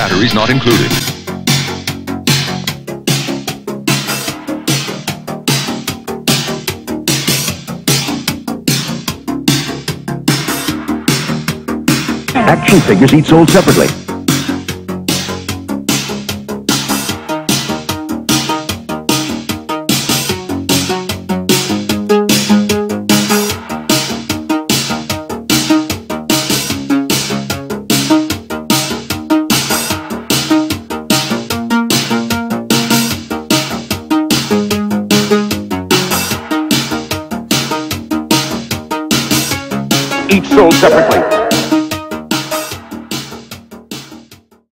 Batteries not included. Action figures each sold separately. Each sold separately.